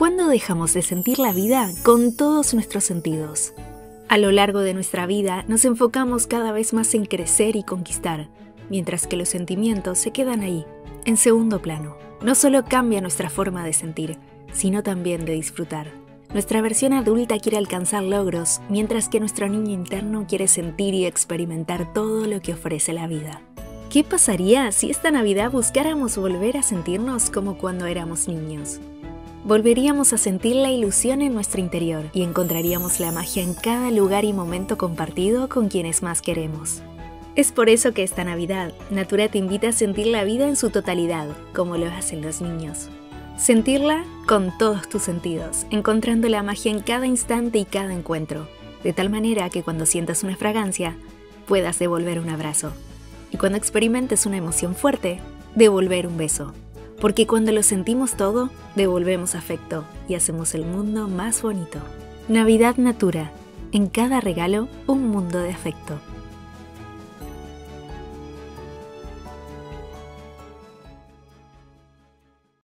¿Cuándo dejamos de sentir la vida con todos nuestros sentidos? A lo largo de nuestra vida nos enfocamos cada vez más en crecer y conquistar, mientras que los sentimientos se quedan ahí, en segundo plano. No solo cambia nuestra forma de sentir, sino también de disfrutar. Nuestra versión adulta quiere alcanzar logros, mientras que nuestro niño interno quiere sentir y experimentar todo lo que ofrece la vida. ¿Qué pasaría si esta Navidad buscáramos volver a sentirnos como cuando éramos niños? Volveríamos a sentir la ilusión en nuestro interior y encontraríamos la magia en cada lugar y momento compartido con quienes más queremos. Es por eso que esta Navidad, Natura te invita a sentir la vida en su totalidad, como lo hacen los niños. Sentirla con todos tus sentidos, encontrando la magia en cada instante y cada encuentro, de tal manera que cuando sientas una fragancia, puedas devolver un abrazo. Y cuando experimentes una emoción fuerte, devolver un beso porque cuando lo sentimos todo, devolvemos afecto y hacemos el mundo más bonito. Navidad Natura. En cada regalo, un mundo de afecto.